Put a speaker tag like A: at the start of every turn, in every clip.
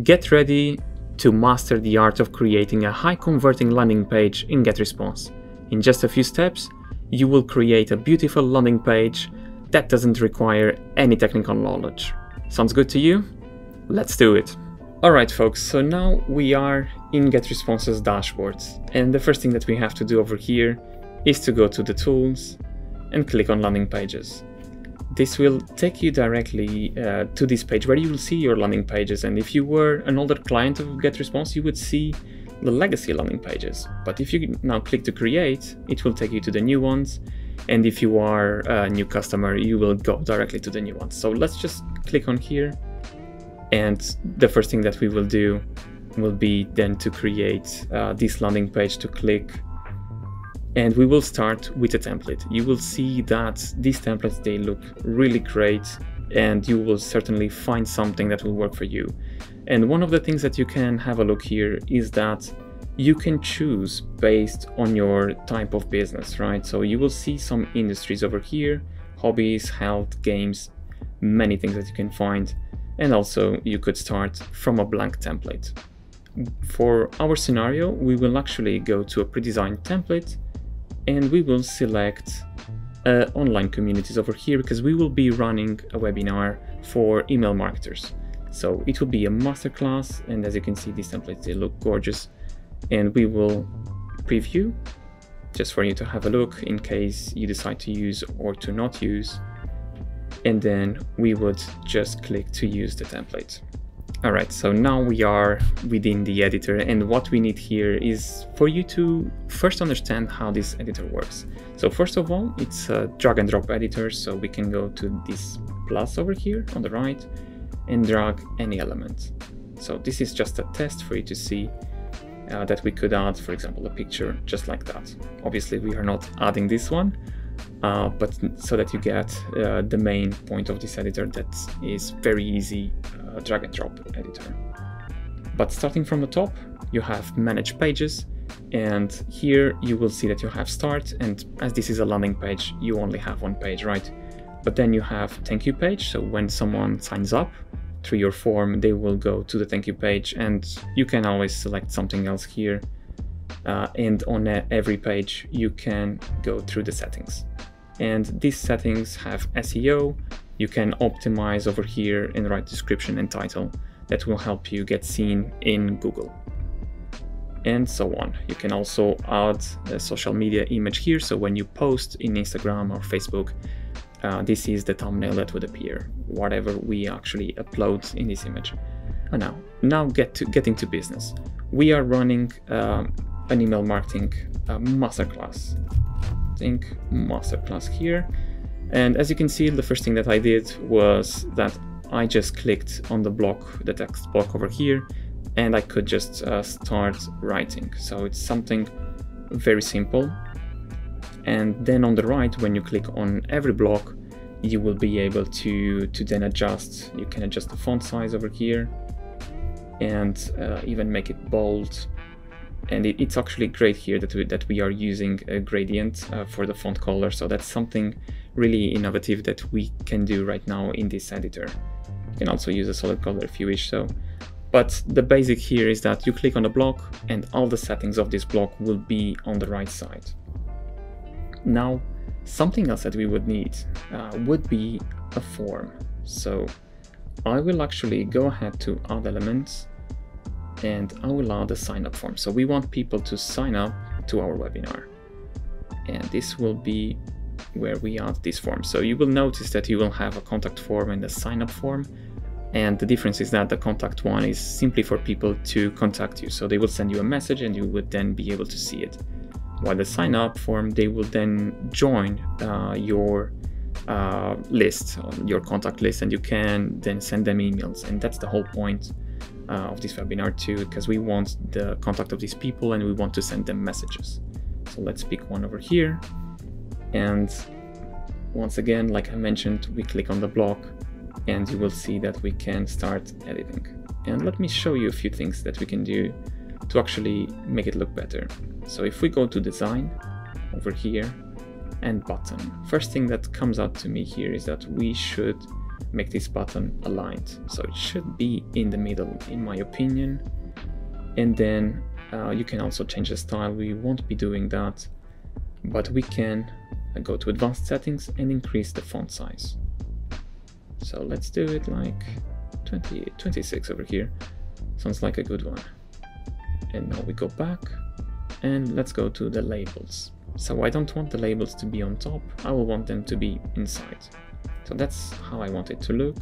A: Get ready to master the art of creating a high converting landing page in GetResponse. In just a few steps, you will create a beautiful landing page that doesn't require any technical knowledge. Sounds good to you? Let's do it. Alright folks, so now we are in GetResponse's dashboard and the first thing that we have to do over here is to go to the tools and click on landing pages. This will take you directly uh, to this page where you will see your landing pages and if you were an older client of GetResponse you would see the legacy landing pages. But if you now click to create, it will take you to the new ones. And if you are a new customer, you will go directly to the new ones. So let's just click on here. And the first thing that we will do will be then to create uh, this landing page to click. And we will start with a template. You will see that these templates, they look really great and you will certainly find something that will work for you. And one of the things that you can have a look here is that you can choose based on your type of business, right? So you will see some industries over here, hobbies, health, games, many things that you can find. And also you could start from a blank template. For our scenario, we will actually go to a pre-designed template and we will select uh, online communities over here because we will be running a webinar for email marketers. So it will be a masterclass and as you can see these templates they look gorgeous and we will preview just for you to have a look in case you decide to use or to not use and then we would just click to use the template. Alright, so now we are within the editor and what we need here is for you to first understand how this editor works. So first of all, it's a drag and drop editor, so we can go to this plus over here on the right and drag any element. So this is just a test for you to see uh, that we could add, for example, a picture just like that. Obviously, we are not adding this one, uh, but so that you get uh, the main point of this editor that is very easy uh, drag and drop editor. But starting from the top, you have manage pages, and here you will see that you have start, and as this is a landing page, you only have one page, right? But then you have thank you page, so when someone signs up through your form, they will go to the thank you page and you can always select something else here. Uh, and on every page, you can go through the settings. And these settings have SEO, you can optimize over here and write description and title that will help you get seen in Google and so on. You can also add a social media image here. So when you post in Instagram or Facebook, uh, this is the thumbnail that would appear, whatever we actually upload in this image. Oh, now, now get to getting to business. We are running um, an email marketing uh, masterclass. Think masterclass here. And as you can see, the first thing that I did was that I just clicked on the block, the text block over here, and I could just uh, start writing. So it's something very simple. And then on the right when you click on every block you will be able to to then adjust. You can adjust the font size over here and uh, even make it bold. And it, it's actually great here that we, that we are using a gradient uh, for the font color. So that's something really innovative that we can do right now in this editor you can also use a solid color if you wish so but the basic here is that you click on a block and all the settings of this block will be on the right side now, something else that we would need uh, would be a form. So I will actually go ahead to add elements and I will add a sign up form. So we want people to sign up to our webinar. And this will be where we add this form. So you will notice that you will have a contact form and a sign up form. And the difference is that the contact one is simply for people to contact you. So they will send you a message and you would then be able to see it while the sign up form they will then join uh, your uh, list your contact list and you can then send them emails and that's the whole point uh, of this webinar too because we want the contact of these people and we want to send them messages so let's pick one over here and once again like I mentioned we click on the block and you will see that we can start editing and let me show you a few things that we can do to actually make it look better so if we go to design over here and button, first thing that comes out to me here is that we should make this button aligned. So it should be in the middle, in my opinion. And then uh, you can also change the style. We won't be doing that, but we can uh, go to advanced settings and increase the font size. So let's do it like 20, 26 over here. Sounds like a good one. And now we go back and let's go to the labels. So I don't want the labels to be on top, I will want them to be inside. So that's how I want it to look.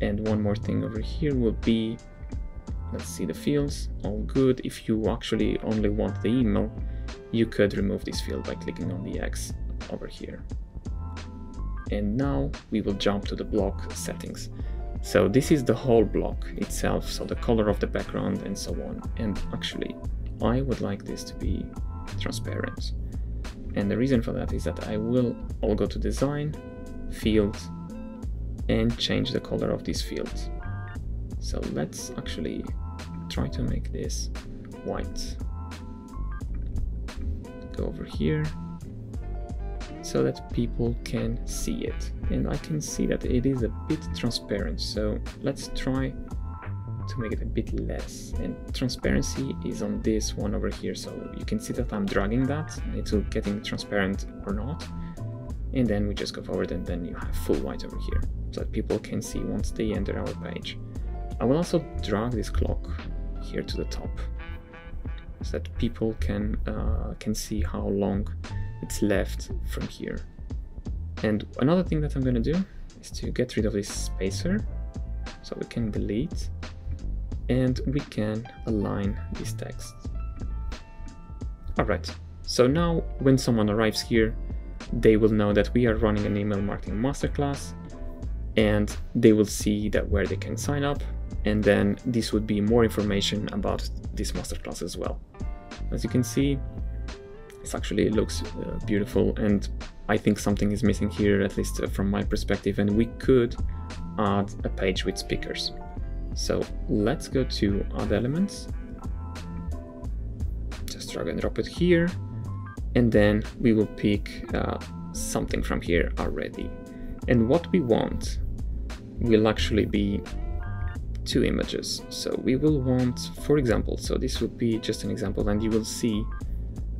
A: And one more thing over here will be, let's see the fields, all good. If you actually only want the email, you could remove this field by clicking on the X over here. And now we will jump to the block settings. So this is the whole block itself, so the color of the background and so on. And actually, I would like this to be transparent. And the reason for that is that I will all go to design, fields, and change the color of these fields. So let's actually try to make this white. Go over here so that people can see it. And I can see that it is a bit transparent. So let's try to make it a bit less and transparency is on this one over here so you can see that I'm dragging that it's getting transparent or not and then we just go forward and then you have full white over here so that people can see once they enter our page. I will also drag this clock here to the top so that people can uh, can see how long it's left from here. And another thing that I'm gonna do is to get rid of this spacer so we can delete and we can align this text. Alright, so now when someone arrives here, they will know that we are running an email marketing masterclass and they will see that where they can sign up and then this would be more information about this masterclass as well. As you can see, this actually looks uh, beautiful and I think something is missing here, at least uh, from my perspective, and we could add a page with speakers. So let's go to add elements. Just drag and drop it here. And then we will pick uh, something from here already. And what we want will actually be two images. So we will want, for example, so this would be just an example and you will see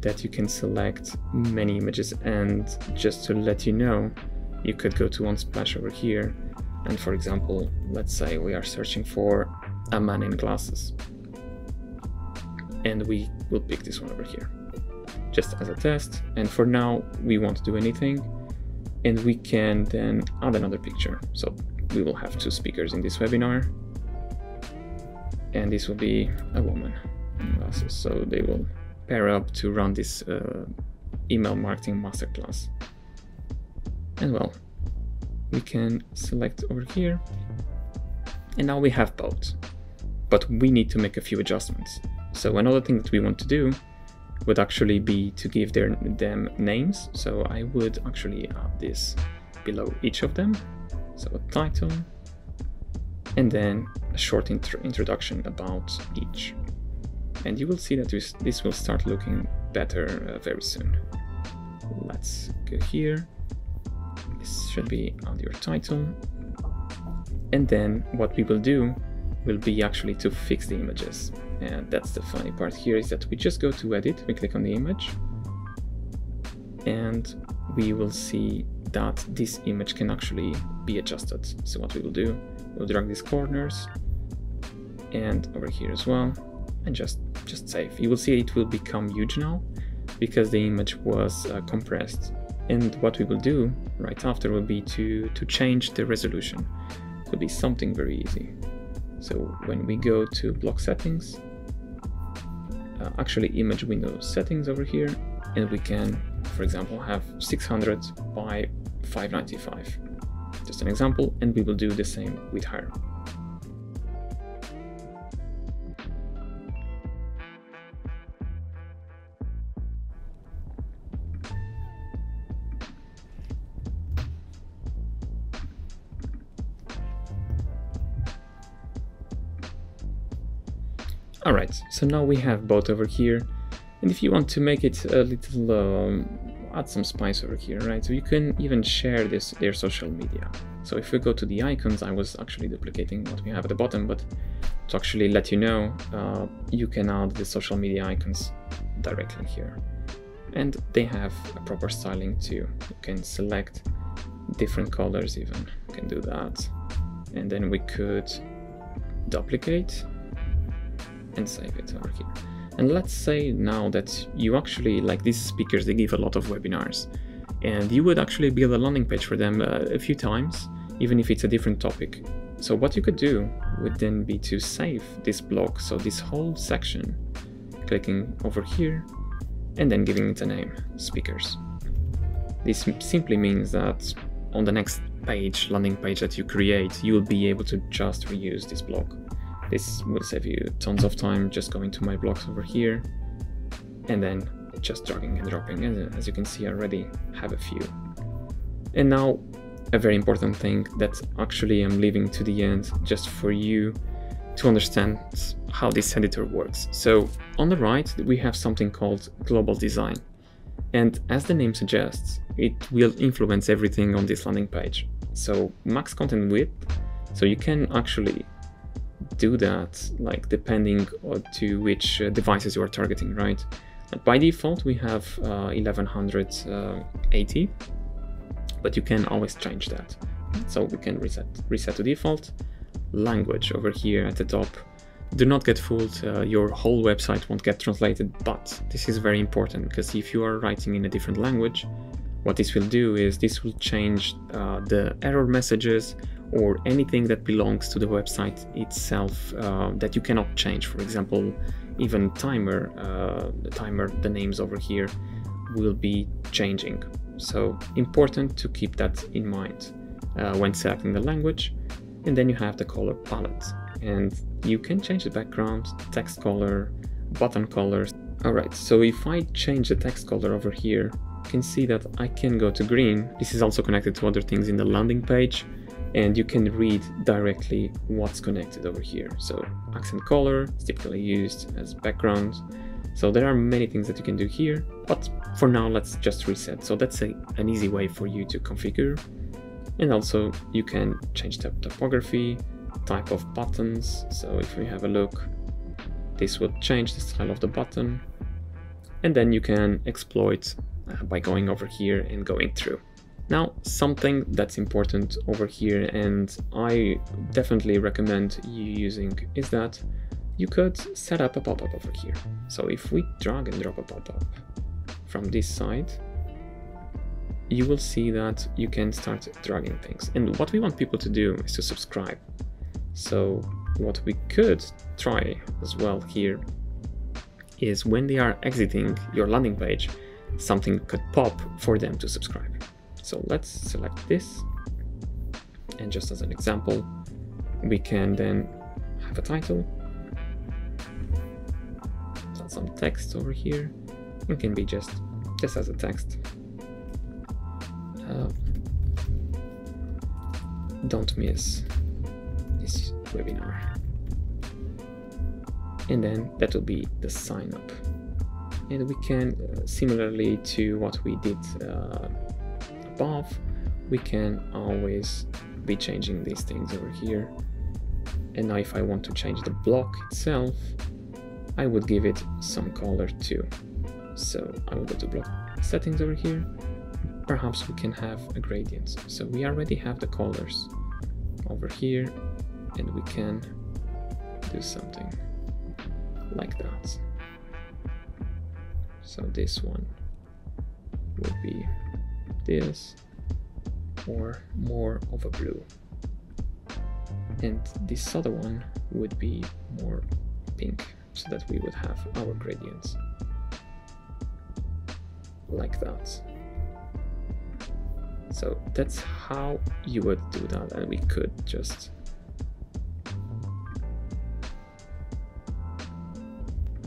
A: that you can select many images and just to let you know, you could go to Unsplash over here and for example, let's say we are searching for a man in glasses. And we will pick this one over here, just as a test. And for now, we won't do anything. And we can then add another picture. So we will have two speakers in this webinar. And this will be a woman. Glasses. So they will pair up to run this uh, email marketing masterclass. And well, we can select over here. And now we have both. But we need to make a few adjustments. So another thing that we want to do would actually be to give their them names. So I would actually add this below each of them. So a title and then a short intro introduction about each and you will see that this, will start looking better uh, very soon let's go here this should be on your title. And then what we will do will be actually to fix the images. And that's the funny part here is that we just go to edit, we click on the image, and we will see that this image can actually be adjusted. So what we will do, we'll drag these corners and over here as well, and just, just save. You will see it will become huge now because the image was uh, compressed and what we will do right after will be to, to change the resolution. It will be something very easy. So when we go to block settings, uh, actually image window settings over here, and we can, for example, have 600 by 595. Just an example, and we will do the same with her. Alright, so now we have both over here. And if you want to make it a little, um, add some spice over here, right? So you can even share this their social media. So if we go to the icons, I was actually duplicating what we have at the bottom, but to actually let you know, uh, you can add the social media icons directly here. And they have a proper styling too. You can select different colors even, you can do that. And then we could duplicate and save it over here. And let's say now that you actually, like these speakers, they give a lot of webinars, and you would actually build a landing page for them uh, a few times, even if it's a different topic. So what you could do would then be to save this block, so this whole section, clicking over here, and then giving it a name, speakers. This simply means that on the next page, landing page that you create, you will be able to just reuse this block. This will save you tons of time just going to my blocks over here and then just dragging and dropping. And as you can see, I already have a few. And now a very important thing that actually I'm leaving to the end just for you to understand how this editor works. So on the right, we have something called global design. And as the name suggests, it will influence everything on this landing page. So max content width, so you can actually do that, like depending to which uh, devices you are targeting, right? by default, we have uh, 1180, but you can always change that. So we can reset, reset to default. Language over here at the top. Do not get fooled, uh, your whole website won't get translated, but this is very important because if you are writing in a different language, what this will do is this will change uh, the error messages or anything that belongs to the website itself uh, that you cannot change. For example, even timer, uh, the timer, the names over here will be changing. So important to keep that in mind uh, when selecting the language. And then you have the color palette and you can change the background, text color, button colors. Alright, so if I change the text color over here, you can see that I can go to green. This is also connected to other things in the landing page and you can read directly what's connected over here. So accent color is typically used as background. So there are many things that you can do here, but for now let's just reset. So that's a, an easy way for you to configure. And also you can change the typography, type of buttons. So if we have a look, this will change the style of the button. And then you can exploit uh, by going over here and going through. Now, something that's important over here and I definitely recommend you using is that you could set up a pop-up over here. So if we drag and drop a pop-up from this side, you will see that you can start dragging things. And what we want people to do is to subscribe. So what we could try as well here is when they are exiting your landing page, something could pop for them to subscribe. So let's select this. And just as an example, we can then have a title. Add some text over here. It can be just, just as a text. Uh, don't miss this webinar. And then that will be the sign up. And we can, uh, similarly to what we did uh, above, we can always be changing these things over here. And now if I want to change the block itself, I would give it some color too. So I will go to block settings over here. Perhaps we can have a gradient. So we already have the colors over here and we can do something like that. So this one would be this. Or more of a blue. And this other one would be more pink so that we would have our gradients. Like that. So that's how you would do that and we could just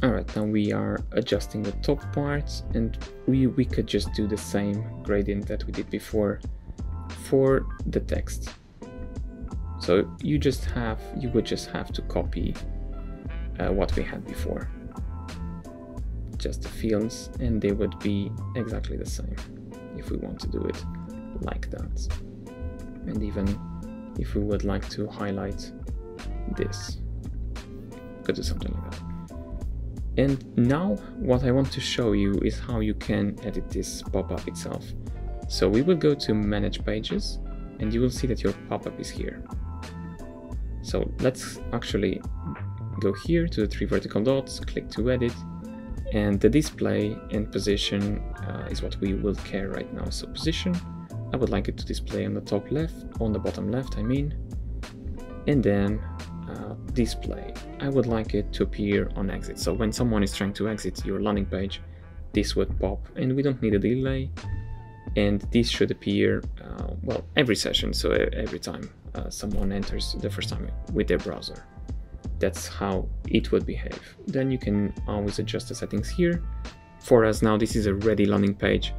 A: Alright, now we are adjusting the top part and we, we could just do the same gradient that we did before for the text. So you just have, you would just have to copy uh, what we had before. Just the fields and they would be exactly the same. if we want to do it like that. And even if we would like to highlight this, could do something like that. And now what I want to show you is how you can edit this pop-up itself. So we will go to manage pages and you will see that your pop-up is here. So let's actually go here to the three vertical dots, click to edit, and the display and position uh, is what we will care right now. So position, I would like it to display on the top left, on the bottom left I mean, and then uh, display. I would like it to appear on exit. So when someone is trying to exit your landing page, this would pop and we don't need a delay. And this should appear, uh, well, every session. So every time uh, someone enters the first time with their browser. That's how it would behave. Then you can always adjust the settings here. For us now, this is a ready landing page.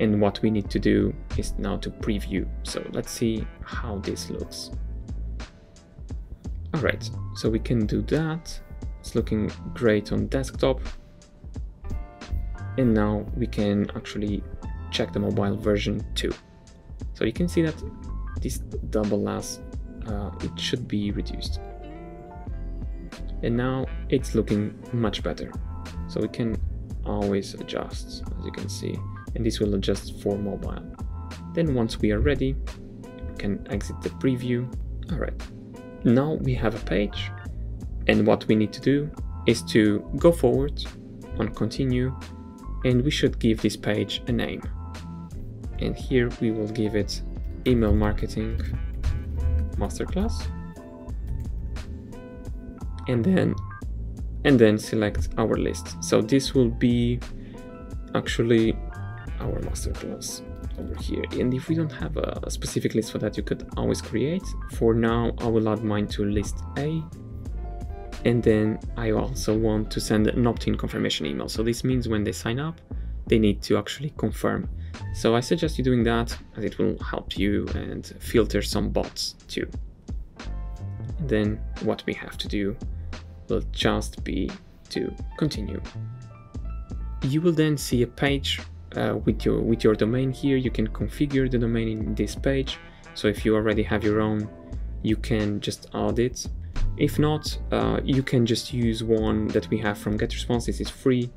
A: And what we need to do is now to preview. So let's see how this looks. All right, so we can do that. It's looking great on desktop. And now we can actually check the mobile version too. So you can see that this double S, uh, it should be reduced. And now it's looking much better. So we can always adjust, as you can see, and this will adjust for mobile. Then once we are ready, we can exit the preview. All right, now we have a page and what we need to do is to go forward on continue and we should give this page a name. And here we will give it email marketing masterclass and then and then select our list. So this will be actually our masterclass over here. And if we don't have a specific list for that, you could always create. For now, I will add mine to list A. And then I also want to send an opt-in confirmation email. So this means when they sign up, they need to actually confirm. So I suggest you doing that as it will help you and filter some bots too. And then what we have to do will just be to continue. You will then see a page uh, with your with your domain here. You can configure the domain in this page. So if you already have your own you can just add it. If not uh, you can just use one that we have from GetResponse. This is free.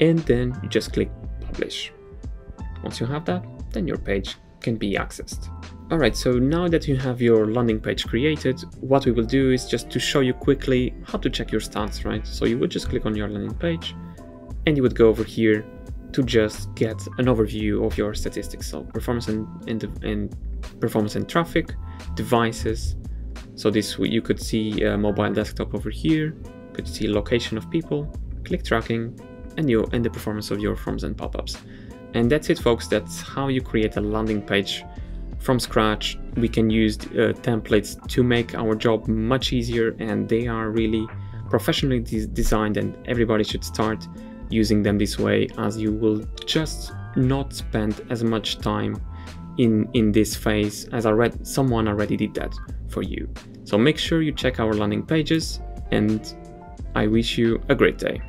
A: And then you just click publish. Once you have that then your page can be accessed. Alright, so now that you have your landing page created, what we will do is just to show you quickly how to check your stats, right? So you would just click on your landing page and you would go over here to just get an overview of your statistics. So performance and, and, and performance and traffic, devices. So this you could see uh, mobile desktop over here. Could see location of people, click tracking, and you and the performance of your forms and pop-ups. And that's it, folks. That's how you create a landing page from scratch. We can use uh, templates to make our job much easier, and they are really professionally de designed, and everybody should start using them this way as you will just not spend as much time in in this phase as I read someone already did that for you. So make sure you check our landing pages and i wish you a great day